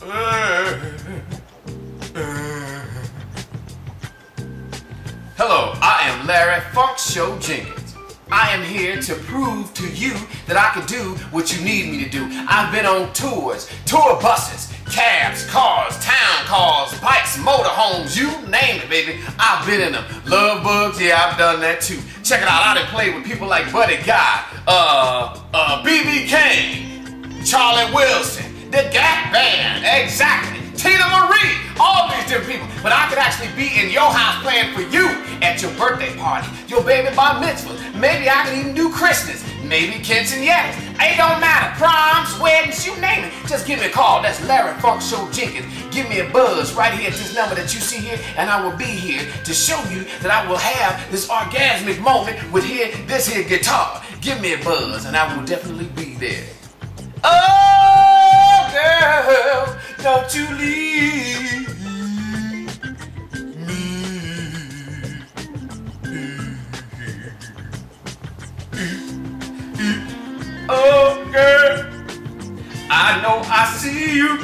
Hello, I am Larry Funkshow Jenkins. I am here to prove to you that I can do what you need me to do. I've been on tours, tour buses, cabs, cars, town cars, bikes, motorhomes, you name it, baby. I've been in them. Love bugs, yeah, I've done that too. Check it out, I done played with people like Buddy Guy, uh, uh, B.B. King, Charlie Wilson, the Band, exactly. Teena Marie, all these different people. But I could actually be in your house playing for you at your birthday party, your baby bar mitzvah. Maybe I could even do Christmas. Maybe quinceañeras. It don't matter. Proms, weddings, you name it. Just give me a call. That's Larry Funkshow Jenkins. Give me a buzz right here at this number that you see here, and I will be here to show you that I will have this orgasmic moment with here, this here guitar. Give me a buzz, and I will definitely be there. Oh, don't you leave me. Oh, girl, I know I see you